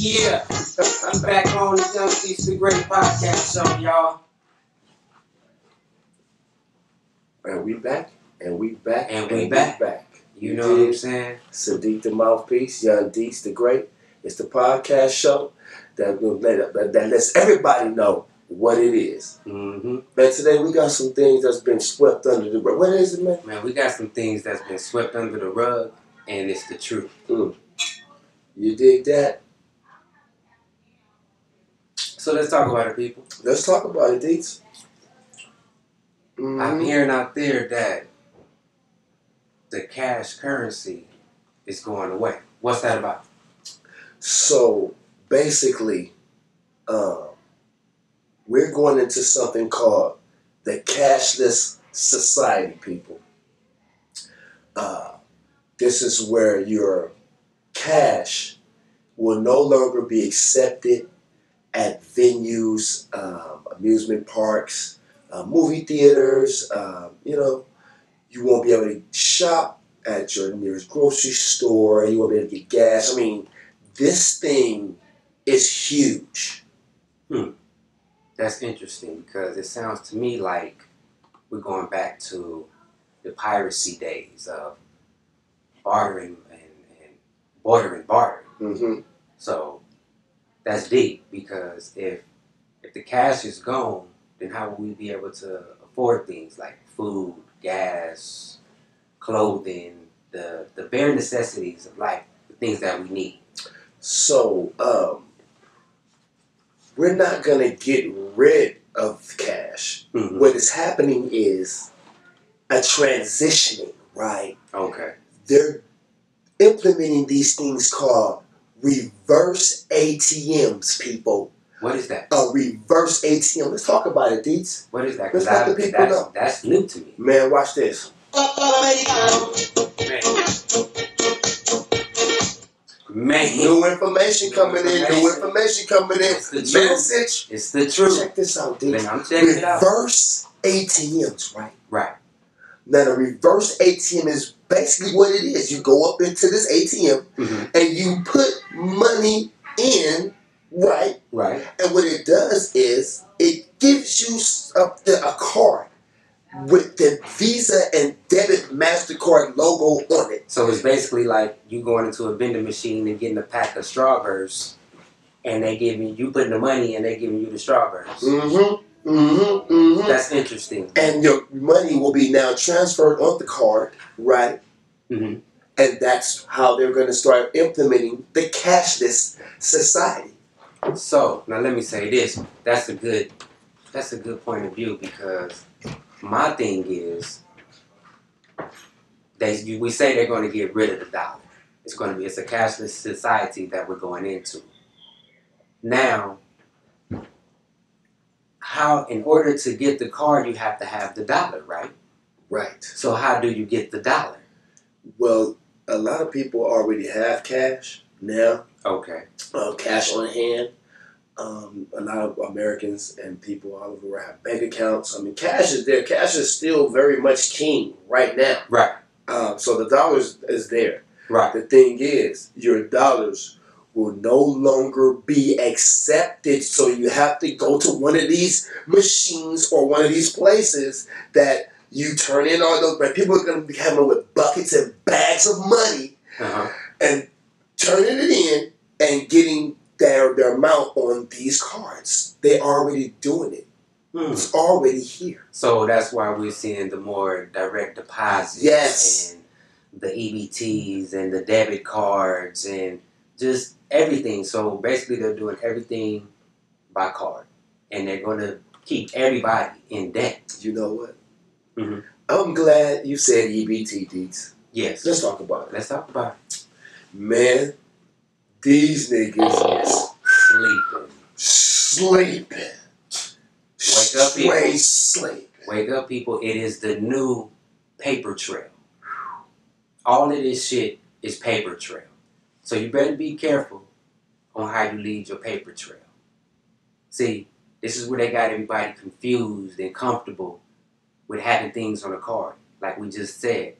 Yeah, I'm back on the Young Deets the Great podcast show, y'all. And we back, and we back, And we back. back. You know what I'm saying? Sadiq the mouthpiece, Young Deets the Great. It's the podcast show that that, that lets everybody know what it is. Mm-hmm. Man, today we got some things that's been swept under the rug. What is it, man? Man, we got some things that's been swept under the rug, and it's the truth. You dig that? So let's talk about it, people. Let's talk about it, Deets. I'm Mhm. hearing out there that the cash currency is going away. What's that about? So basically, um, we're going into something called the cashless society, people. Uh, this is where your cash will no longer be accepted at venues, um, amusement parks, uh, movie theaters. Um, you know, you won't be able to shop at your nearest grocery store. You won't be able to get gas. I mean, this thing is huge. That's interesting because it sounds to me like we're going back to the piracy days of bartering and, and bartering, bartering. hmm So that's deep because if if the cash is gone, then how will we be able to afford things like food, gas, clothing, the the bare necessities of life, the things that we need? So um, we're not gonna get rid of cash. Mhm. What is happening is a transitioning, right? Okay. They're implementing these things called reverse ATMs, people. What is that? A reverse ATM. Let's talk about it, Deets. What is that? Let's let the people that's, know. that's new to me. Man, watch this. Man, man New information coming in. New information coming in. It's the truth. Message. it's the truth. Check this out, Deets. Man, I'm checking it out. Reverse ATMs, right? Right. Now, the reverse ATM is basically what it is. You go up into this ATM Mhm. and you put money in, right? Right. And what it does is it gives you a, the- a card with the Visa and debit MasterCard logo on it. So it's basically like you going into a vending machine and getting a pack of strawberries, and they giving you putting the money and they giving you the strawberries. Mm-hmm. Mm-hmm. Mm-hmm. That's interesting. And your money will be now transferred on the card, right? Mhm. And that's how they're going to start implementing the cashless society. So now let me say this. That's a good. That's a good point of view because my thing is they we say they're going to get rid of the dollar. It's going to be it's a cashless society that we're going into. Now, how in order to get the card you have to have the dollar, right? Right. So how do you get the dollar? Well, a lot of people already have cash now, Okay. uh, cash on hand. Um, a lot of Americans and people all over have bank accounts. I mean, cash is there. Cash is still very much king right now. Right. Um, so the dollars is there. Right. The thing is, your dollars will no longer be accepted. So you have to go to one of these machines or one of these places that you turn in all those. But people are going to be coming with buckets and bags of money Uh-huh. and turning it in and getting their their amount on these cards. They're already doing it. Hmm. It's already here. So that's why we're seeing the more direct deposits Yes. and the EBTs and the debit cards and just everything. So basically, they're doing everything by card, and they're going to keep everybody in debt. You know what? Mhm. I'm glad you said EBT Deets. Yes. Let's talk about it. Let's talk about it. Man, these niggas is sleeping. sleeping. Wake up, people. Sleeping. Wake up, people! It is the new paper trail. All of this shit is paper trail. So you better be careful on how you lead your paper trail. See, this is where they got everybody confused and comfortable with having things on a card. Like we just said,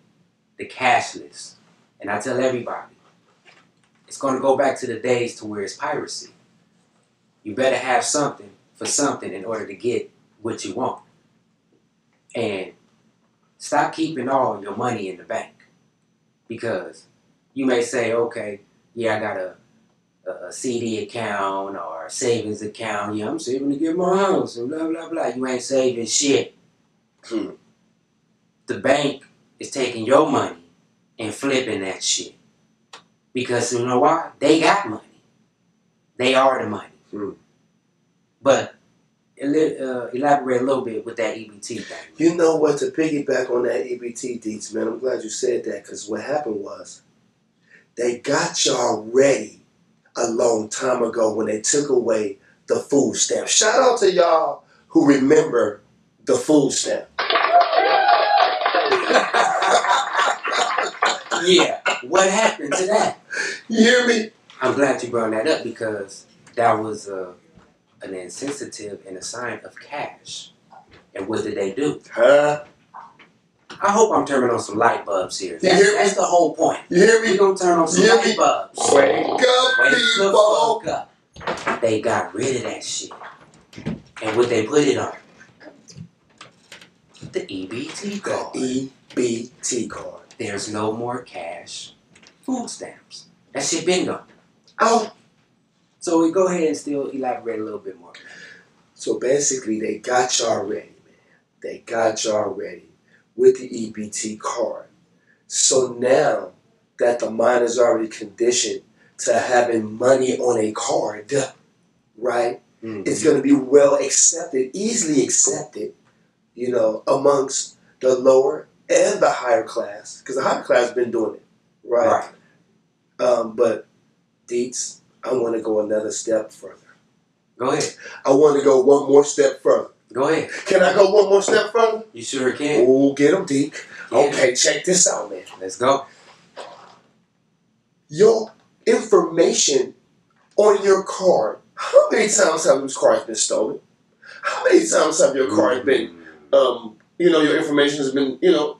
the cashless. And I tell everybody, it's going to go back to the days to where it's piracy. You better have something for something in order to get what you want. And stop keeping all your money in the bank. Because you may say, okay, yeah, I got a, a, CD account or a savings account. Yeah, I'm saving to get my house and blah, blah, blah. You ain't saving shit. Hmm. The bank is taking your money and flipping that shit. Because you know why? They got money. They are the money. Hmm. But uh, elaborate a little bit with that EBT thing. You know what? To piggyback on that EBT deets, man, I'm glad you said that because what happened was they got y'all ready a long time ago when they took away the food stamp. Shout out to y'all who remember the food stamp. yeah. What happened to that? You hear me? I'm glad you brought that up because that was uh, an insensitive and a sign of cash. And what did they do? Huh? I hope I'm turning on some light bulbs here. You That's, hear me? that's the whole point. You hear We're me? gonna turn on some light me? bulbs. Wake up, Wake the people! fuck up. They got rid of that shit. And what they put it on? The EBT card. The EBT card. There's no more cash food stamps. That shit been gone. Oh, So we go ahead and still elaborate a little bit more. So basically, they got y'all ready, man. They got y'all ready with the EBT card. So now that the mind is already conditioned to having money on a card, right? Mm. It's going to be well accepted, easily accepted, you know, amongst the lower and the higher class, because the higher class been doing it, right? Right. Um, but Deets, I want to go another step further. Go ahead. I want to go one more step further. Go ahead. Can I go one more step further? You sure can. Oh, get them. Yeah. Okay, check this out, man. Let's go. Your information on your card. How many times have those cards been stolen? How many times have your card been, um, you know, your information has been, you know,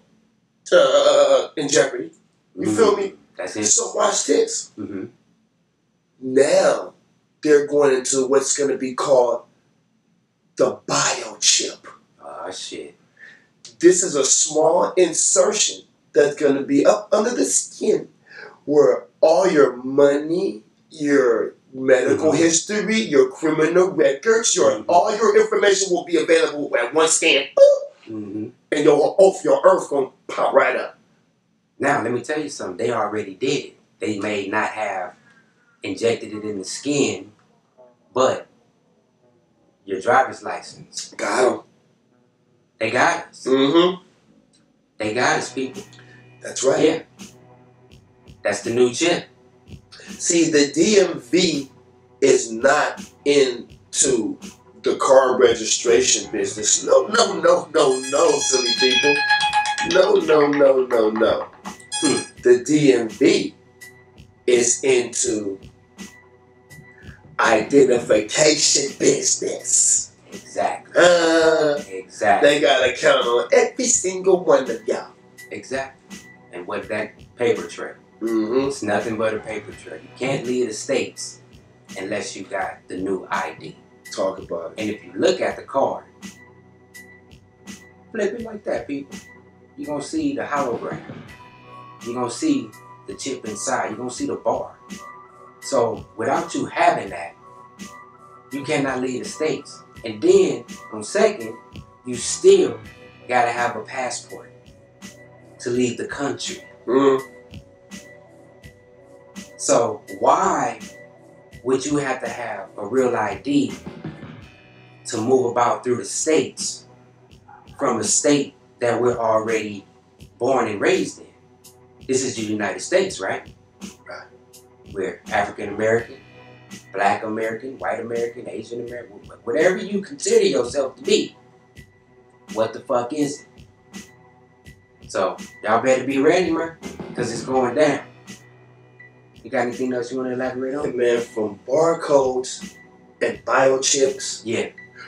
uh, in jeopardy? You feel me? That's it. So watch this. Mm-hmm. Now they're going into what's going to be called the biochip. Oh shit. This is a small insertion that's going to be up under the skin where all your money, your medical Mhm. history, your criminal records, your Mhm. all your information will be available at one scan. Mm-hmm. And your off your earth gonna pop right up. Now let me tell you something. They already did it. They may not have injected it in the skin, but your driver's license. Got him. They got us. Mm-hmm. They got us, people. That's right. Yeah. That's the new chip. See, the DMV is not into the car registration business. No, no, no, no, no, silly people. No, no, no, no, no. Hmm. The DMV is into identification business. Exactly. Uh, Exactly. they got to count on every single one of y'all. Exactly. And what that paper trail? Mm-hmm. It's nothing but a paper trail. You can't leave the states unless you got the new ID. Talk about it. And if you look at the card, flip it like that, people. You're gonna see the hologram. You're gonna see the chip inside. You're gonna see the bar. So without you having that, you cannot leave the states. And then on second, you still gotta have a passport to leave the country. Mm. So why would you have to have a real ID to move about through the states from a state that we're already born and raised in? This is the United States, right? Right. We're African American, Black American, White American, Asian American, whatever you consider yourself to be. What the fuck is it? So y'all better be ready, man, because it's going down. You got anything else you want to elaborate on? Man, from barcodes and biochips, Yeah.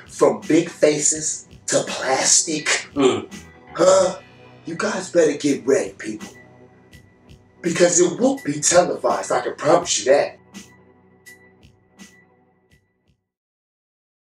from big faces to plastic, Mm. huh? You guys better get ready, people. Because it won't be televised. I can promise you that.